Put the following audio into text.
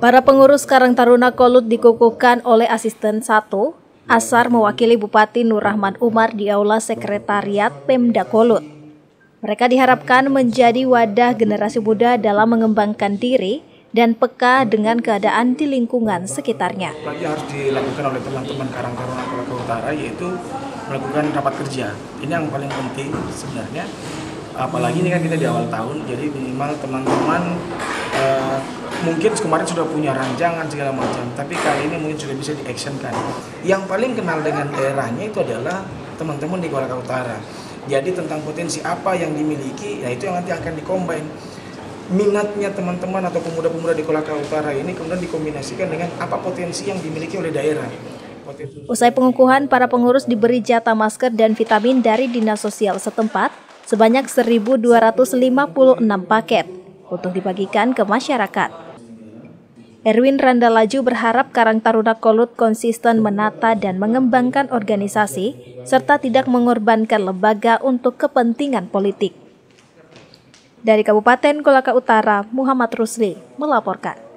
Para pengurus Karang Taruna Kolut dikukuhkan oleh asisten 1 Asar mewakili Bupati Nur Rahman Umar di Aula Sekretariat Pemda Kolut. Mereka diharapkan menjadi wadah generasi muda dalam mengembangkan diri dan peka dengan keadaan di lingkungan sekitarnya. Lagi harus dilakukan oleh teman-teman Karang Taruna Kolut Utara yaitu melakukan rapat kerja. Ini yang paling penting sebenarnya. Apalagi ini kan kita di awal tahun, jadi minimal teman-teman uh, mungkin kemarin sudah punya rancangan segala macam, tapi kali ini mungkin sudah bisa diactionkan. Yang paling kenal dengan daerahnya itu adalah teman-teman di Kolaka Utara. Jadi tentang potensi apa yang dimiliki, ya itu yang nanti akan dikombin. Minatnya teman-teman atau pemuda-pemuda di Kolaka Utara ini kemudian dikombinasikan dengan apa potensi yang dimiliki oleh daerah. Usai pengukuhan, para pengurus diberi jatah masker dan vitamin dari Dinas Sosial setempat sebanyak 1.256 paket untuk dibagikan ke masyarakat. Erwin Randalaju berharap Karang Taruna Kolut konsisten menata dan mengembangkan organisasi serta tidak mengorbankan lembaga untuk kepentingan politik. Dari Kabupaten Kolaka Utara, Muhammad Rusli melaporkan.